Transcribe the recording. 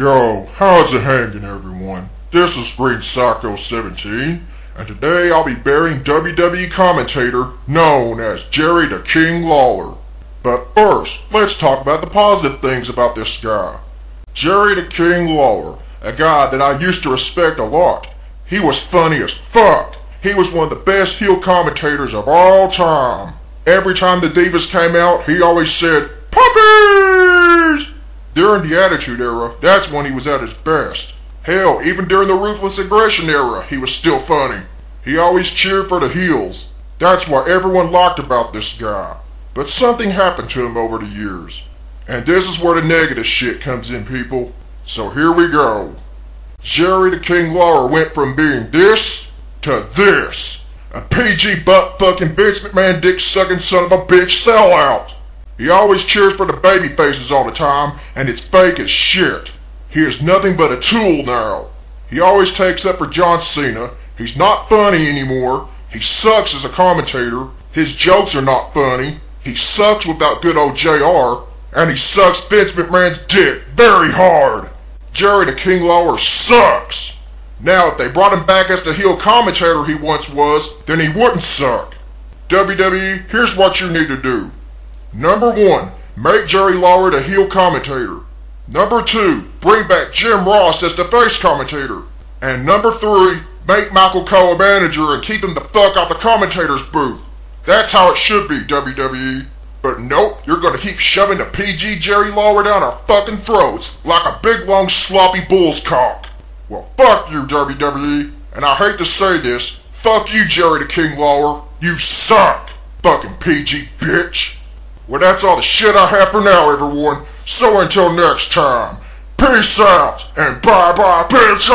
Yo, how's it hanging everyone? This is Green Psycho 17, and today I'll be burying WWE commentator known as Jerry the King Lawler. But first, let's talk about the positive things about this guy. Jerry the King Lawler, a guy that I used to respect a lot. He was funny as fuck. He was one of the best heel commentators of all time. Every time the Divas came out, he always said, Puppies! During the Attitude Era, that's when he was at his best. Hell, even during the Ruthless Aggression Era, he was still funny. He always cheered for the heels. That's what everyone liked about this guy. But something happened to him over the years. And this is where the negative shit comes in, people. So here we go. Jerry the King Lawler went from being this to this. A PG butt fucking Vince McMahon dick sucking son of a bitch sellout. He always cheers for the baby faces all the time, and it's fake as shit. He is nothing but a tool now. He always takes up for John Cena. He's not funny anymore. He sucks as a commentator. His jokes are not funny. He sucks without good old JR. And he sucks Vince McMahon's dick very hard. Jerry the King Lawler sucks. Now, if they brought him back as the heel commentator he once was, then he wouldn't suck. WWE, here's what you need to do. Number one, make Jerry Lawler the heel commentator. Number two, bring back Jim Ross as the face commentator. And number three, make Michael Cole a manager and keep him the fuck out the commentator's booth. That's how it should be, WWE. But nope, you're gonna keep shoving the PG Jerry Lawler down our fucking throats like a big long sloppy bull's cock. Well, fuck you, WWE. And I hate to say this, fuck you, Jerry the King Lawler. You suck, fucking PG bitch. Well, that's all the shit I have for now, everyone. So until next time, peace out and bye bye, bitches!